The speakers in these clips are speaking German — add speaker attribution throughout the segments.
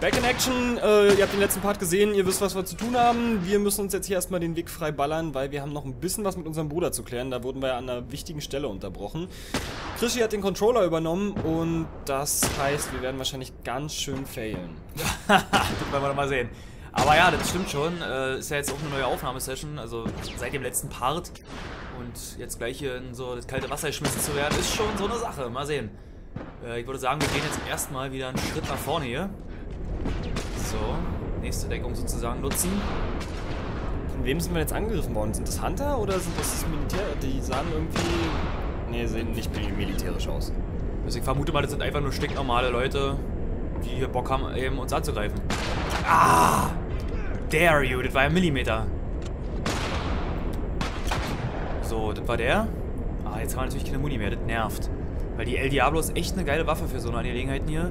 Speaker 1: Back in Action, äh, ihr habt den letzten Part gesehen, ihr wisst, was wir zu tun haben. Wir müssen uns jetzt hier erstmal den Weg frei ballern, weil wir haben noch ein bisschen was mit unserem Bruder zu klären. Da wurden wir an einer wichtigen Stelle unterbrochen. Krischi hat den Controller übernommen und das heißt, wir werden wahrscheinlich ganz schön failen.
Speaker 2: das werden wir mal sehen. Aber ja, das stimmt schon. Äh, ist ja jetzt auch eine neue Aufnahmesession, also seit dem letzten Part. Und jetzt gleich hier in so das kalte Wasser geschmissen zu werden, ist schon so eine Sache. Mal sehen. Äh, ich würde sagen, wir gehen jetzt erstmal wieder einen Schritt nach vorne hier. So, nächste Deckung sozusagen nutzen.
Speaker 1: Von wem sind wir jetzt angegriffen worden? Sind das Hunter oder sind das Militär? Die sahen irgendwie... Ne, sehen nicht militärisch aus.
Speaker 2: Also ich vermute mal, das sind einfach nur stinknormale Leute, die hier Bock haben, eben uns anzugreifen. Ah! Dare you, das war ja Millimeter. So, das war der. Ah, jetzt haben wir natürlich keine Muni mehr, das nervt. Weil die El Diablo ist echt eine geile Waffe für so eine Angelegenheiten hier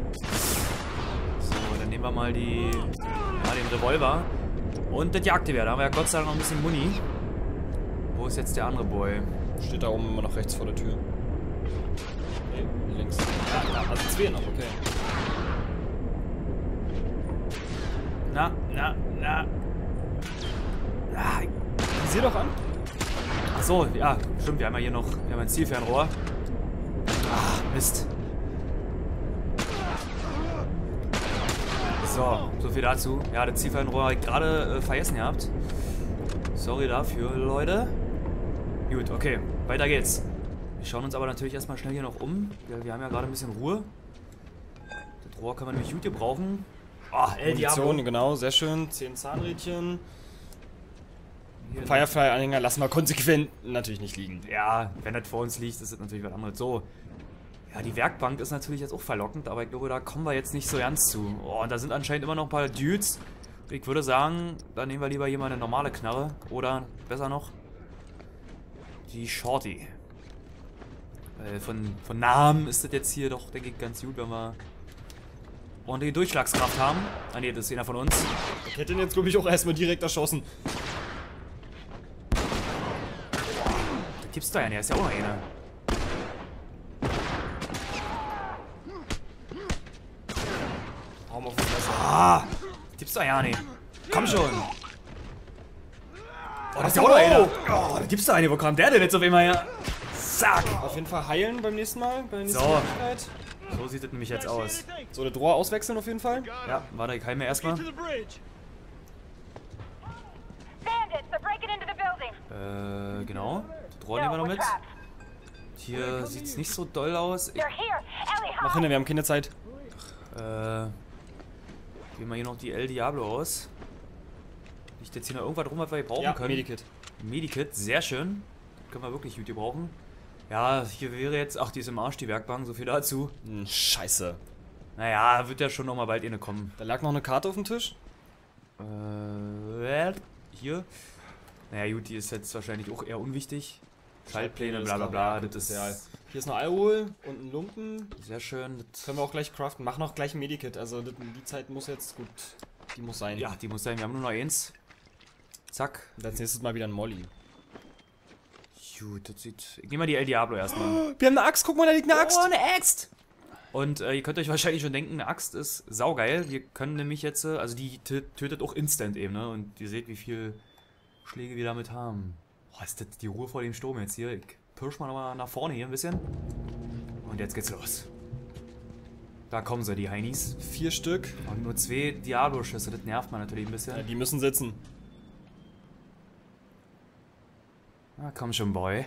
Speaker 2: nehmen wir mal die, ja, den Revolver. Und das Jagdgewehr. Da haben wir ja Gott sei Dank noch ein bisschen Muni. Wo ist jetzt der andere Boy?
Speaker 1: Steht da oben immer noch rechts vor der Tür. Nee, links. Ja, da, also zwei noch, okay.
Speaker 2: Na, na, na.
Speaker 1: Ah, sieh doch an.
Speaker 2: Ach so, ja, stimmt. Wir haben ja hier noch, wir haben ein Zielfernrohr. Ach, Mist. So, so viel dazu. Ja, das Zielfernrohr habe ich gerade äh, vergessen gehabt. Sorry dafür, Leute. Gut, okay. Weiter geht's. Wir schauen uns aber natürlich erstmal schnell hier noch um. Wir, wir haben ja gerade ein bisschen Ruhe. Das Rohr kann man nämlich gut gebrauchen.
Speaker 1: Oh, El Diablo. genau, sehr schön. Zehn Zahnrädchen. Firefly-Anhänger lassen wir konsequent natürlich nicht liegen.
Speaker 2: Ja, wenn das vor uns liegt, ist das natürlich was anderes. So, ja, die Werkbank ist natürlich jetzt auch verlockend, aber ich glaube, da kommen wir jetzt nicht so ganz zu. Oh, und da sind anscheinend immer noch ein paar Dudes. Ich würde sagen, da nehmen wir lieber hier mal eine normale Knarre. Oder, besser noch, die Shorty. Weil von, von Namen ist das jetzt hier doch, denke ich, ganz gut, wenn wir ordentliche Durchschlagskraft haben. Ah ne, das ist einer von uns.
Speaker 1: Ich hätte ihn jetzt, glaube ich, auch erstmal direkt erschossen.
Speaker 2: Da gibt's da ja nicht, ist ja auch noch einer. Ah, gibt's doch ja nicht. Komm schon. Oh, das ist ja auch noch einer. Oh, da gibt's doch eine. Wo kam der denn jetzt auf einmal her?
Speaker 1: Zack. Auf jeden Fall heilen beim nächsten Mal. Bei nächsten
Speaker 2: so. So sieht es nämlich jetzt aus.
Speaker 1: So, das Rohr auswechseln auf jeden Fall.
Speaker 2: Ja, warte, ich heile mir erstmal. Äh, genau. Das Rohr nehmen wir noch mit. Hier sieht's nicht so doll aus. Ich
Speaker 1: Mach hin, wir haben keine Zeit.
Speaker 2: Ach, äh. Gehen wir hier noch die El Diablo aus. Nicht jetzt hier noch irgendwas rum, was wir brauchen ja, können.
Speaker 1: Medikit.
Speaker 2: Medikit, sehr schön. Können wir wirklich gut gebrauchen. Ja, hier wäre jetzt... Ach, die ist im Arsch, die Werkbank. So viel dazu.
Speaker 1: Hm, scheiße.
Speaker 2: Naja, wird ja schon noch mal bald eine kommen.
Speaker 1: Da lag noch eine Karte auf dem Tisch.
Speaker 2: Äh, hier. Naja, gut, die ist jetzt wahrscheinlich auch eher unwichtig. Schaltpläne, bla bla bla. Das ist ja...
Speaker 1: Hier ist noch Alkohol und ein Lumpen.
Speaker 2: Sehr schön.
Speaker 1: Das können wir auch gleich craften. Mach noch gleich ein Medikit. Also die Zeit muss jetzt gut. Die muss sein.
Speaker 2: Ja, die muss sein. Wir haben nur noch eins. Zack.
Speaker 1: Und als nächstes mal wieder ein Molly.
Speaker 2: Gut, das sieht. Ich nehme mal die El Diablo erstmal.
Speaker 1: Wir haben eine Axt, guck mal, da liegt eine Axt.
Speaker 2: Oh, eine Axt! Und äh, ihr könnt euch wahrscheinlich schon denken, eine Axt ist saugeil. Wir können nämlich jetzt, äh, also die tötet auch instant eben, ne? Und ihr seht, wie viel Schläge wir damit haben. Oh, ist das die Ruhe vor dem Sturm jetzt hier? Ich pirsch mal nochmal nach vorne hier ein bisschen. Und jetzt geht's los. Da kommen sie, die Heinis.
Speaker 1: Vier Stück.
Speaker 2: Und nur zwei Diablo-Schüsse, das nervt man natürlich ein bisschen.
Speaker 1: Ja, die müssen sitzen.
Speaker 2: Na komm schon, Boy.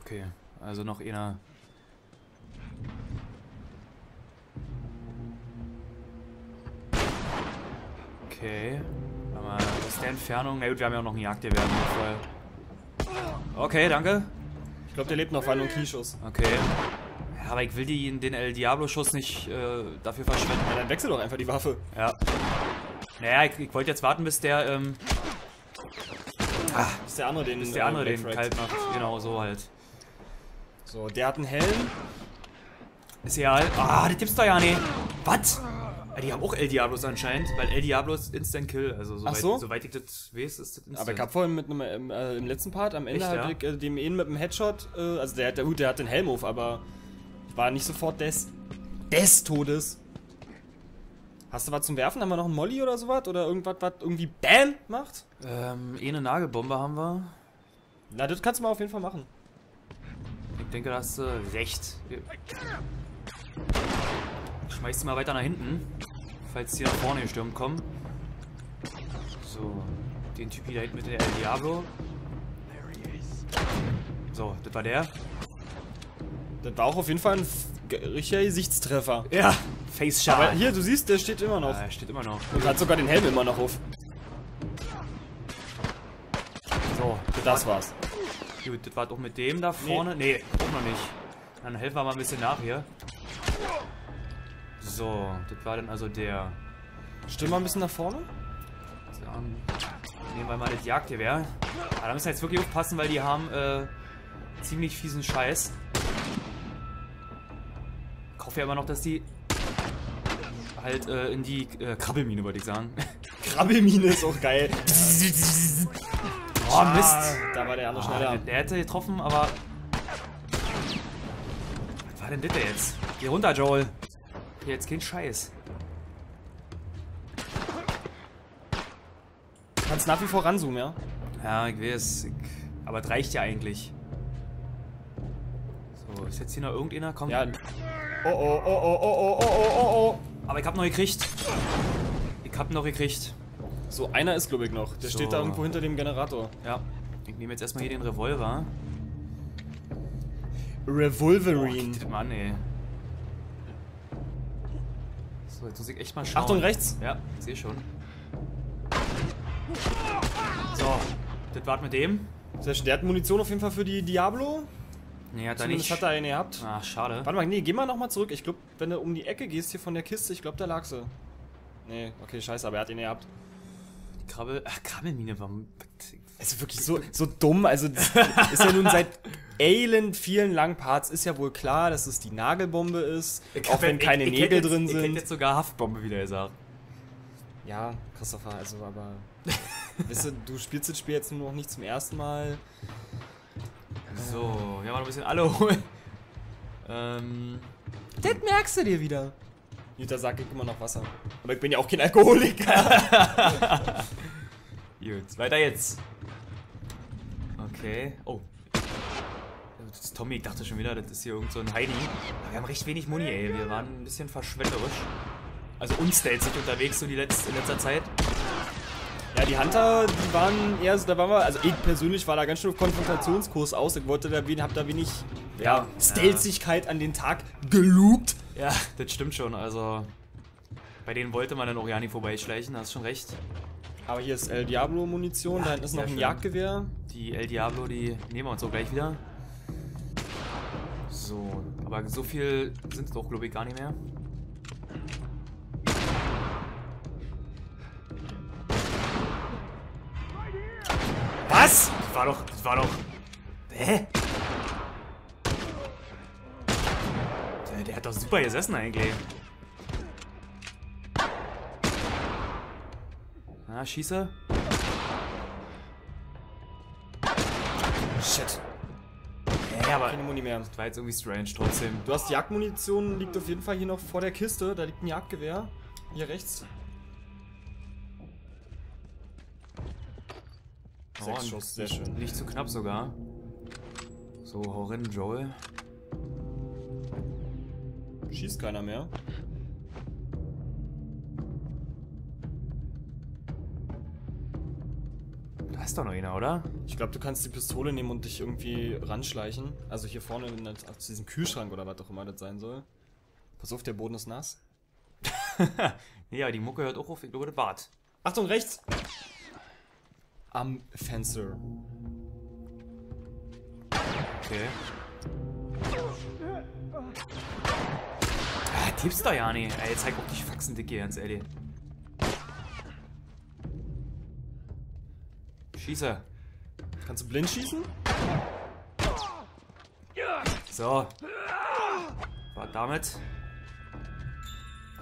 Speaker 2: Okay, also noch einer. Okay. Der Entfernung. Na gut, wir haben ja auch noch einen Jagdgewehr im Fall. Okay, danke.
Speaker 1: Ich glaube, der lebt noch, weil nur ein Knieschuss.
Speaker 2: Okay. Ja, aber ich will die, den El Diablo-Schuss nicht äh, dafür verschwenden.
Speaker 1: Ja, dann wechsel doch einfach die Waffe.
Speaker 2: Ja. Naja, ich, ich wollte jetzt warten, bis der, ähm...
Speaker 1: Ah, bis der andere den,
Speaker 2: bis der andere äh, den kalt macht. Genau, so halt.
Speaker 1: So, der hat einen Helm.
Speaker 2: Ist ja halt. Ah, das gibt's doch ja nicht. Was? Ja, die haben auch El Diablos anscheinend, weil El Diablo ist Instant Kill. Also soweit,
Speaker 1: so?
Speaker 2: soweit ich das weiß, ist das
Speaker 1: Instant. Aber ich hab vorhin mit einem, ähm, äh, im letzten Part, am Ende Echt, ja? ich äh, dem einen mit dem Headshot, äh, also der, der, der hat den Helm auf, aber War nicht sofort des, des Todes. Hast du was zum Werfen? Haben wir noch einen Molly oder sowas? Oder irgendwas, was irgendwie BAM macht?
Speaker 2: Ähm, eh eine Nagelbombe haben wir.
Speaker 1: Na, das kannst du mal auf jeden Fall machen.
Speaker 2: Ich denke, da hast du recht. Schmeiß die mal weiter nach hinten, falls die nach vorne gestürmt kommen. So, den Typ da hinten mit der El Diablo. So, das war der.
Speaker 1: Das war auch auf jeden Fall ein richtiger Gesichtstreffer.
Speaker 2: Ja, Face Shot.
Speaker 1: Aber hier, du siehst, der steht immer noch.
Speaker 2: Ja, steht immer noch.
Speaker 1: Und hat sogar den Helm immer noch auf.
Speaker 2: So,
Speaker 1: Das war's.
Speaker 2: Gut, das war doch mit dem da vorne. Nee, auch noch nicht. Dann helfen wir mal ein bisschen nach hier. So, das war dann also der.
Speaker 1: Still mal ein bisschen nach vorne.
Speaker 2: Dann nehmen wir mal das Jagdgewehr. Aber da müssen wir jetzt wirklich aufpassen, weil die haben äh, ziemlich fiesen Scheiß. Ich hoffe ja immer noch, dass die halt äh, in die äh, Krabbelmine, wollte ich sagen.
Speaker 1: Krabbelmine ist auch geil.
Speaker 2: Oh, Mist.
Speaker 1: Da war der andere
Speaker 2: Ah,
Speaker 1: schneller.
Speaker 2: der, der hätte getroffen, aber... Was war denn das jetzt? Geh runter, Joel. Jetzt kein Scheiß.
Speaker 1: Kannst nach wie vor ranzoomen, ja?
Speaker 2: Ja, ich weiß. Ich, aber das reicht ja eigentlich. So, ist jetzt hier noch irgendeiner? Komm.
Speaker 1: Ja. Oh oh oh oh oh oh oh oh oh oh.
Speaker 2: Aber ich hab noch gekriegt. Ich hab noch gekriegt.
Speaker 1: So, einer ist, glaube ich, noch. Der
Speaker 2: So.
Speaker 1: steht da irgendwo hinter dem Generator.
Speaker 2: Ja. Ich nehme jetzt erstmal hier den Revolver.
Speaker 1: Revolverine.
Speaker 2: Das mal an, ey. So, jetzt muss ich echt mal schauen.
Speaker 1: Achtung, rechts.
Speaker 2: Ja, ich sehe schon. So, das war's mit dem.
Speaker 1: Sehr schön. Der hat Munition auf jeden Fall für die Diablo.
Speaker 2: Nee, hat er nicht.
Speaker 1: hat er eine gehabt.
Speaker 2: Ach, schade.
Speaker 1: Warte mal, nee, geh mal nochmal zurück. Ich glaube, wenn du um die Ecke gehst hier von der Kiste, ich glaube, da lag sie. Nee, okay, scheiße, aber er hat ihn gehabt.
Speaker 2: Die Krabbel... Ach, Krabbelmine, warum...
Speaker 1: Es ist wirklich so, so dumm. Also, das ist ja nun seit elend vielen langen Parts ist ja wohl klar, dass es die Nagelbombe ist. auch wenn keine Nägel drin
Speaker 2: Ich hätte
Speaker 1: sind.
Speaker 2: jetzt sogar Haftbombe wieder gesagt.
Speaker 1: Ja, Christopher, also, aber. weißt du, du spielst das Spiel jetzt nur noch nicht zum ersten Mal.
Speaker 2: So, ja, mal ein bisschen alle holen. Ähm,
Speaker 1: Das merkst du dir wieder. Gut, da sag ich immer noch Wasser. Aber ich bin ja auch kein Alkoholiker.
Speaker 2: gut, weiter jetzt. Okay. Oh. Das ist Tommy, ich dachte schon wieder, das ist hier irgend so ein Heidi. Aber wir haben recht wenig Muni, ey. Wir waren ein bisschen verschwenderisch. Also unstelzig unterwegs so die letzte, in letzter Zeit.
Speaker 1: Ja, die Hunter, die waren eher so, da waren wir, also ich persönlich war da ganz schön auf Konfrontationskurs aus. Ich wollte da wenig, hab da wenig, ja, Stelzigkeit an den Tag gelugt.
Speaker 2: Ja, das stimmt schon. Also bei denen wollte man dann auch ja nicht vorbeischleichen, hast schon recht.
Speaker 1: Aber hier ist El Diablo Munition,
Speaker 2: Ja,
Speaker 1: da hinten ist noch ein
Speaker 2: schön.
Speaker 1: Jagdgewehr.
Speaker 2: Die El Diablo, die nehmen wir uns auch gleich wieder. So, aber so viel sind es doch, glaube ich, gar nicht mehr. Was? Das war doch, das war doch... Hä? Der, der hat doch super gesessen eigentlich. Na, schieße.
Speaker 1: Shit.
Speaker 2: Ja, aber
Speaker 1: Keine Muni mehr.
Speaker 2: das war jetzt irgendwie strange trotzdem.
Speaker 1: Du hast Jagdmunition, liegt auf jeden Fall hier noch vor der Kiste. Da liegt ein Jagdgewehr. Hier rechts. Sechs
Speaker 2: und
Speaker 1: Schuss, sehr schön.
Speaker 2: Nicht zu knapp sogar. So, hau rein, Joel.
Speaker 1: Schießt keiner mehr.
Speaker 2: Ist doch noch einer, oder?
Speaker 1: Ich glaube, du kannst die Pistole nehmen und dich irgendwie ranschleichen. Also hier vorne in das, zu diesem Kühlschrank oder was auch immer das sein soll. Pass auf, der Boden ist nass.
Speaker 2: ja, die Mucke hört auch auf, ich glaube, das Bart.
Speaker 1: Achtung, rechts! Am Fenster.
Speaker 2: Okay. Ah, tippst doch ja nicht. Ey, zeig auch die Faxen dicke, ganz ehrlich. Schieße.
Speaker 1: Kannst du blind schießen?
Speaker 2: So. War damit.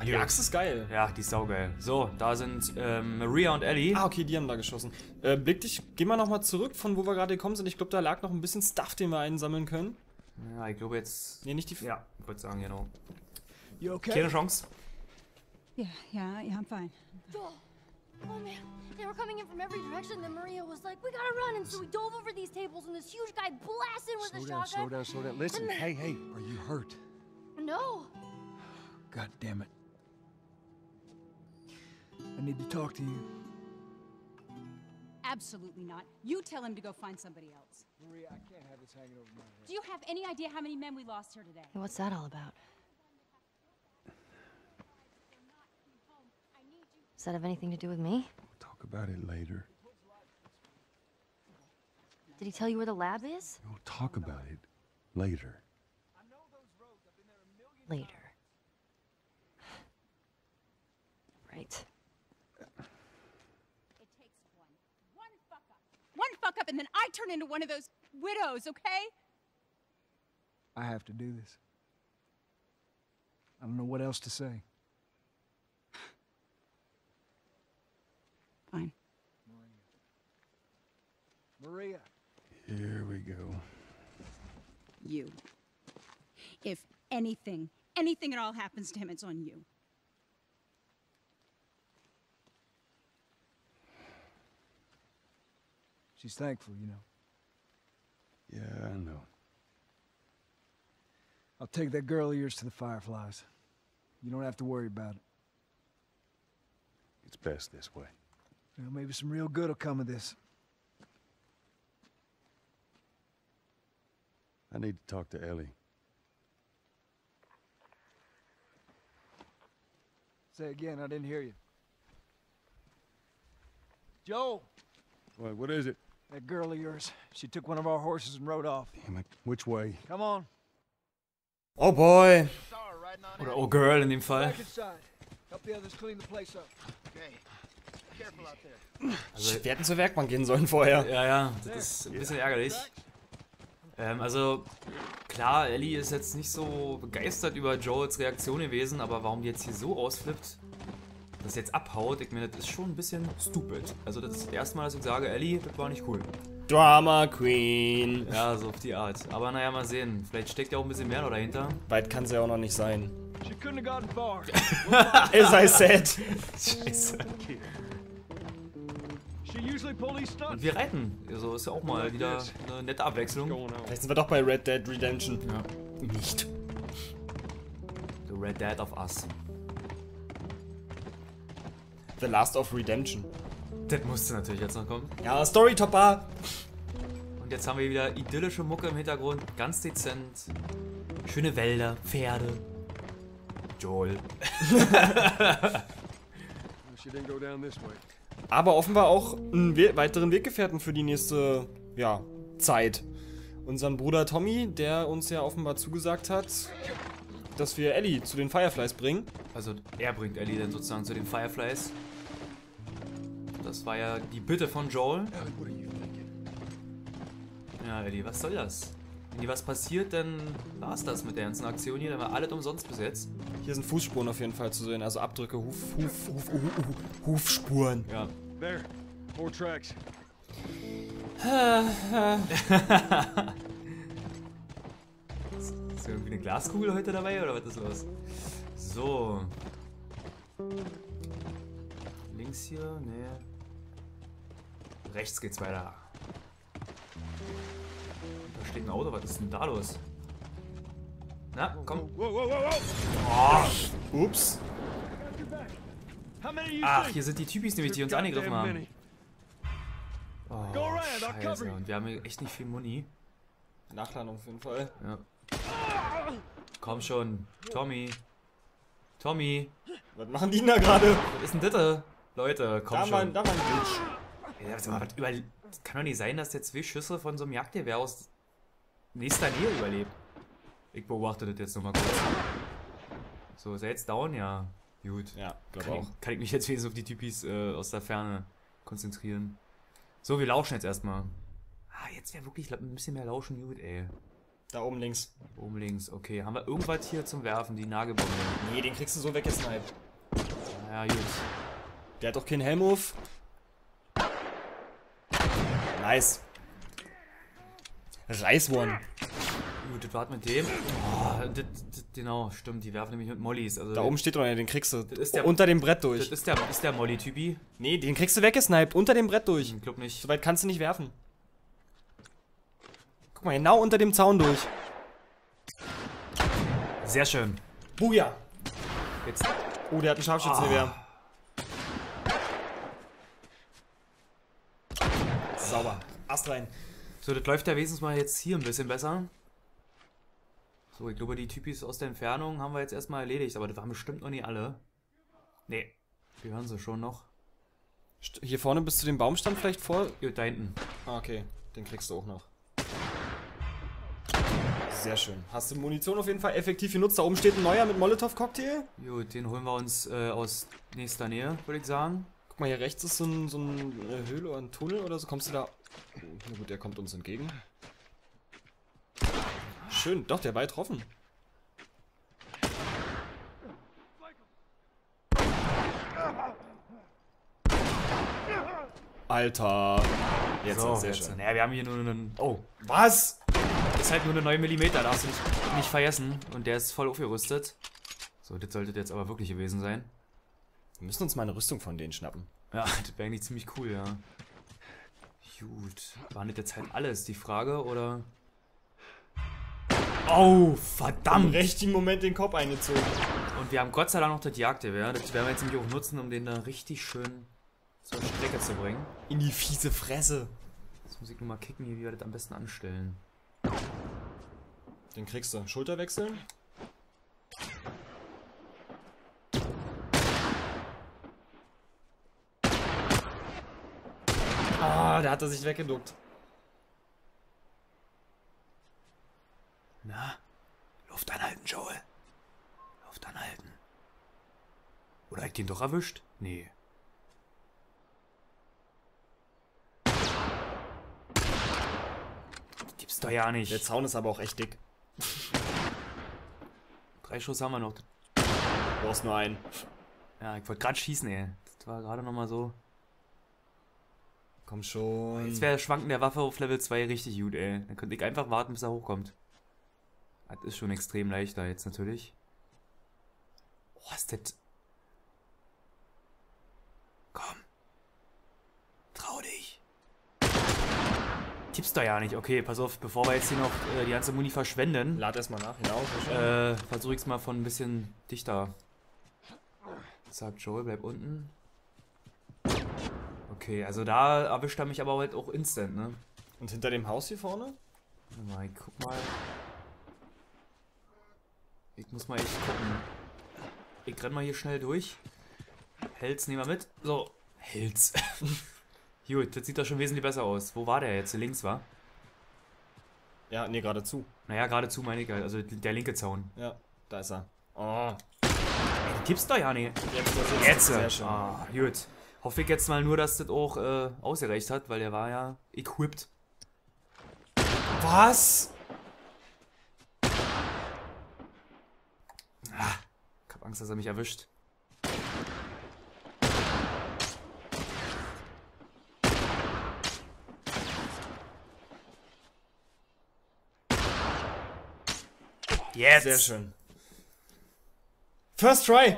Speaker 1: Die Axt ist geil.
Speaker 2: Ja, die ist saugeil. So, da sind ähm, Maria und Ellie.
Speaker 1: Ah, okay, die haben da geschossen. Äh, blick dich, geh mal nochmal zurück, von wo wir gerade gekommen sind. Ich glaube, da lag noch ein bisschen Stuff, den wir einsammeln können.
Speaker 2: Ja, ich glaube jetzt.
Speaker 1: Nee, nicht die. F
Speaker 2: Ja, ich würde sagen, genau.
Speaker 3: You okay?
Speaker 2: Keine Chance.
Speaker 4: Yeah, yeah, I'm fine.
Speaker 5: Joel! Oh man, they were coming in from every direction. Then Maria was like, "We gotta run!" And so we dove over these tables, and this huge guy blasted with
Speaker 3: Slow
Speaker 5: a
Speaker 3: down, slow
Speaker 5: shotgun.
Speaker 3: down, slow down. Listen, hey, hey, are you hurt?
Speaker 5: No,
Speaker 3: God damn it. I need to talk to you.
Speaker 4: Absolutely not. You tell him to go find somebody else.
Speaker 3: Maria, I can't have this hanging over my head.
Speaker 4: Do you have any idea how many men we lost here today?
Speaker 5: what's that all about? Does that have anything to do with me?
Speaker 6: Talk about it later.
Speaker 5: Did he tell you where the lab is?
Speaker 6: We'll talk about it later.
Speaker 5: Later. Right.
Speaker 4: It takes one. One fuck up. One fuck up, and then I turn into one of those widows, okay?
Speaker 3: I have to do this. I don't know what else to say.
Speaker 4: Fine.
Speaker 3: Maria. Maria.
Speaker 6: Here we go.
Speaker 4: You. If anything, anything at all happens to him, it's on you.
Speaker 3: She's thankful, you know.
Speaker 6: Yeah, I know.
Speaker 3: I'll take that girl of yours to the Fireflies. You don't have to worry about it.
Speaker 6: It's best this way.
Speaker 3: Well, maybe some real good will come of this.
Speaker 6: I need to talk to Ellie.
Speaker 3: Say again, I didn't hear you. Joe!
Speaker 6: What, what is it?
Speaker 3: that girl of yours, she took one of our horses and rode off.
Speaker 6: Damn it. Which way?
Speaker 3: Come on.
Speaker 1: Oh boy.
Speaker 2: Oder Oh Girl in dem Fall.
Speaker 3: Back inside. Help the others clean the place up.
Speaker 2: Also,
Speaker 1: Wir hätten zur Werkbank gehen sollen vorher.
Speaker 2: ja, ja, das ist ein bisschen ärgerlich. Ähm, also, klar, Ellie ist jetzt nicht so begeistert über Joels Reaktion gewesen, aber warum die jetzt hier so ausflippt, das jetzt abhaut, ich meine, das ist schon ein bisschen stupid. Also, das ist das erste Mal, dass ich sage, Ellie, das war nicht cool.
Speaker 1: Drama Queen.
Speaker 2: Ja, so auf die Art. Aber naja, mal sehen. Vielleicht steckt ja auch ein bisschen mehr noch dahinter.
Speaker 1: Weit kann sie ja auch noch nicht sein.
Speaker 3: She couldn't have gotten far.
Speaker 1: As I said.
Speaker 2: Scheiße. Und wir reiten. Also ist ja auch mal wieder eine nette Abwechslung.
Speaker 1: Vielleicht sind wir doch bei Red Dead Redemption.
Speaker 2: Ja.
Speaker 1: Nicht.
Speaker 2: The Red Dead of Us.
Speaker 1: The Last of Redemption.
Speaker 2: Das musste natürlich jetzt noch kommen.
Speaker 1: Ja, Storytopper.
Speaker 2: Und jetzt haben wir wieder idyllische Mucke im Hintergrund. Ganz dezent. Schöne Wälder, Pferde. Joel.
Speaker 1: Aber offenbar auch einen we weiteren Weggefährten für die nächste, ja, Zeit. Unseren Bruder Tommy, der uns ja offenbar zugesagt hat, dass wir Ellie zu den Fireflies bringen.
Speaker 2: Also er bringt Ellie dann sozusagen zu den Fireflies. Das war ja die Bitte von Joel. Ja, Ellie, was soll das? Wenn dir was passiert, dann war's das mit der ganzen Aktion hier. Dann war alles umsonst besetzt.
Speaker 1: Hier sind Fußspuren auf jeden Fall zu sehen, also Abdrücke, Huf, Huf, Huf, Huf, Huf, Hufspuren.
Speaker 2: Ja.
Speaker 6: There. More tracks.
Speaker 2: Ist irgendwie eine Glaskugel heute dabei oder was ist los? So. Links hier? Nee. Rechts geht's weiter. Da steht ein Auto, was ist denn da los? Na, komm. Oh,
Speaker 1: Ups.
Speaker 2: Ach, hier sind die Typis nämlich, die uns angegriffen haben. Oh, Scheiße. Und wir haben hier echt nicht viel Muni.
Speaker 1: Nachladung auf jeden Fall.
Speaker 2: Ja. Komm schon, Tommy. Tommy,
Speaker 1: Was machen die denn da gerade?
Speaker 2: was ist denn das? da? Leute, komm
Speaker 1: Da mal,
Speaker 2: schon.
Speaker 1: da mal ein Glitch.
Speaker 2: Ja, mal, was über... Das kann doch nicht sein, dass der zwei Schüsse von so einem Jagdgewehr aus nächster Nähe überlebt. Ich beobachte das jetzt nochmal kurz. So, ist er jetzt down? Ja. Gut.
Speaker 1: Ja, glaube auch.
Speaker 2: ich, kann ich mich jetzt wenigstens auf die Typis äh, aus der Ferne konzentrieren. So, wir lauschen jetzt erstmal. Ah, jetzt wäre wirklich ein bisschen mehr Lauschen gut, ey.
Speaker 1: Da oben links.
Speaker 2: Oben links, okay. Haben wir irgendwas hier zum Werfen? Die Nagelbombe.
Speaker 1: Nee, den kriegst du so weggesniped.
Speaker 2: Ja, gut.
Speaker 1: Der hat doch keinen Helm auf. Nice. Reis one.
Speaker 2: Gut, das war mit dem. Oh, das, das, genau, stimmt. Die werfen nämlich mit Mollys. Also
Speaker 1: Da oben steht doch einer, den kriegst du
Speaker 2: ist der-
Speaker 1: unter dem Brett
Speaker 2: Das
Speaker 1: durch.
Speaker 2: ist der, ist der Molly-Typi.
Speaker 1: Nee, den kriegst du weggesniped, unter dem Brett durch.
Speaker 2: Ich glaube nicht.
Speaker 1: So weit kannst du nicht werfen. Guck mal, genau unter dem Zaun durch.
Speaker 2: Sehr schön.
Speaker 1: Buja!
Speaker 2: Jetzt.
Speaker 1: Oh, der hat ein Scharfschützengewehr. Sauber. Ast rein.
Speaker 2: So, das läuft ja wenigstens mal jetzt hier ein bisschen besser. So, ich glaube, die Typis aus der Entfernung haben wir jetzt erstmal erledigt, aber das waren bestimmt noch nie alle. Nee, wir hören sie schon noch.
Speaker 1: Hier vorne bis zu dem Baumstamm vielleicht vor.
Speaker 2: Gut, da hinten.
Speaker 1: Ah, okay. Den kriegst du auch noch. Sehr schön. Hast du Munition auf jeden Fall effektiv genutzt. Da oben steht ein neuer mit Molotow-Cocktail.
Speaker 2: Gut, den holen wir uns äh, aus nächster Nähe, würde ich sagen.
Speaker 1: Guck mal, hier rechts ist so, ein, so eine Höhle oder ein Tunnel oder so. Kommst du da... Na gut, der kommt uns entgegen. Schön. Doch, der war getroffen. Alter. Jetzt
Speaker 2: so,
Speaker 1: sehr
Speaker 2: jetzt.
Speaker 1: schön.
Speaker 2: Naja, wir haben hier nur einen. Oh,
Speaker 1: Was?
Speaker 2: ist halt nur eine 9 mm, darfst du nicht, nicht vergessen. Und der ist voll aufgerüstet. So, das sollte jetzt aber wirklich gewesen sein.
Speaker 1: Wir müssen uns mal eine Rüstung von denen schnappen.
Speaker 2: Ja, das wäre eigentlich ziemlich cool, ja. Gut. War das jetzt halt alles die Frage, oder? Oh,
Speaker 1: Am
Speaker 2: verdammt!
Speaker 1: richtigen Moment den Kopf eingezogen.
Speaker 2: Und wir haben Gott sei Dank noch das Jagdgewehr. Das werden wir jetzt nämlich auch nutzen, um den da richtig schön zur Strecke zu bringen.
Speaker 1: In die fiese Fresse.
Speaker 2: Jetzt muss ich nur mal kicken, hier, wie wir das am besten anstellen.
Speaker 1: Den kriegst du. Schulter wechseln. Ah, da hat er sich weggeduckt.
Speaker 2: Na? Luft anhalten, Joel. Luft anhalten. Oder hab ich den doch erwischt? Nee. Gibt's doch ja nicht.
Speaker 1: Der Zaun ist aber auch echt dick.
Speaker 2: Drei Schuss haben wir noch.
Speaker 1: Du brauchst nur einen.
Speaker 2: Ja, ich wollte gerade schießen, ey. Das war gerade nochmal so.
Speaker 1: Komm schon.
Speaker 2: Jetzt wäre Schwanken der Waffe auf Level 2 richtig gut, ey. Dann könnte ich einfach warten, bis er hochkommt. Das ist schon extrem leichter jetzt natürlich. Oh, ist das... Komm. Trau dich. Tippst doch ja nicht. Okay, pass auf, bevor wir jetzt hier noch äh, die ganze Muni verschwenden,
Speaker 1: Lad erstmal nach, genau.
Speaker 2: äh, versuche ich es mal von ein bisschen dichter. Sagt Joel, bleib unten. Okay, also da erwischt er mich aber halt auch instant, ne?
Speaker 1: Und hinter dem Haus hier vorne?
Speaker 2: Mal, ich guck mal. Ich muss mal echt gucken. Ich renn mal hier schnell durch. Helz nehmen wir mit. So. Helz. Gut, das sieht doch schon wesentlich besser aus. Wo war der jetzt? Links war?
Speaker 1: Ja, nee, geradezu.
Speaker 2: Naja, geradezu meine ich halt. Also der linke Zaun.
Speaker 1: Ja, da ist er. Oh,
Speaker 2: Ey, gibt's doch ja nicht.
Speaker 1: jetzt jetzt.
Speaker 2: Jetzt.
Speaker 1: Sehr schön.
Speaker 2: Ah, gut. Hoffe ich jetzt mal nur, dass das auch äh, ausgereicht hat, weil der war ja equipped.
Speaker 1: Was?
Speaker 2: Ich hab Angst, dass er mich erwischt. Jetzt!
Speaker 1: Sehr schön. First try.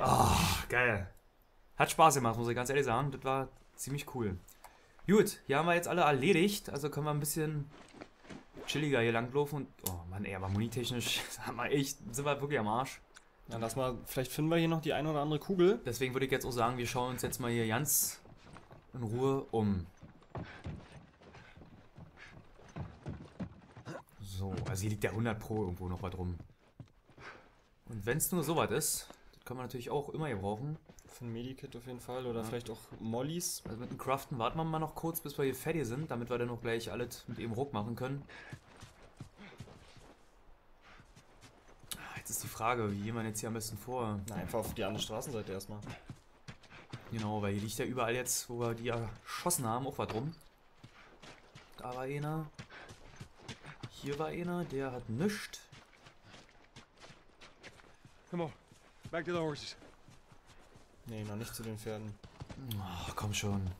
Speaker 2: Geil. Hat Spaß gemacht, muss ich ganz ehrlich sagen. Das war ziemlich cool. Gut, hier haben wir jetzt alle erledigt. Also können wir ein bisschen chilliger hier langlaufen. Und, oh Mann, ey, aber munitechnisch haben wir echt, sind wir wirklich am Arsch.
Speaker 1: Ja, lass mal, vielleicht finden wir hier noch die eine oder andere Kugel.
Speaker 2: Deswegen würde ich jetzt auch sagen, wir schauen uns jetzt mal hier ganz in Ruhe um. So, also hier liegt der 100 Pro irgendwo noch was rum. Und wenn es nur so was ist, das kann man natürlich auch immer gebrauchen.
Speaker 1: Für ein Medikit auf jeden Fall. Oder vielleicht auch Mollys.
Speaker 2: Also mit dem Craften warten wir mal noch kurz, bis wir hier fertig sind, damit wir dann auch gleich alles mit eben Ruck machen können. Ah, Jetzt ist die Frage, wie gehen wir jetzt hier am besten vor?
Speaker 1: Na, einfach auf die andere Straßenseite erstmal.
Speaker 2: Genau, weil hier liegt ja überall jetzt, wo wir die erschossen haben, auch was rum. Da war einer. Hier war einer, der hat nichts.
Speaker 6: Come on. Back to the horses.
Speaker 1: Nee, noch nicht zu den Pferden.
Speaker 2: Ach, komm schon.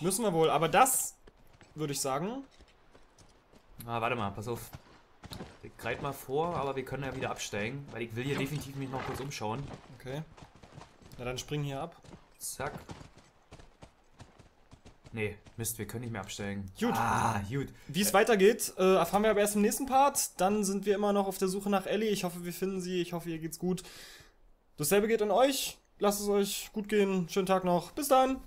Speaker 1: Müssen wir wohl, aber das würde ich sagen.
Speaker 2: Ah, warte mal, pass auf. Ich greif mal vor, aber wir können ja wieder absteigen, weil ich will hier definitiv mich noch kurz umschauen.
Speaker 1: Okay. Na dann spring hier ab.
Speaker 2: Zack. Nee, Mist, wir können nicht mehr absteigen.
Speaker 1: Gut.
Speaker 2: Ah, gut.
Speaker 1: Wie es weitergeht, äh, erfahren wir aber erst im nächsten Part. Dann sind wir immer noch auf der Suche nach Ellie. Ich hoffe, wir finden sie. Ich hoffe, ihr geht's gut. Dasselbe geht an euch. Lasst es euch gut gehen. Schönen Tag noch. Bis dann.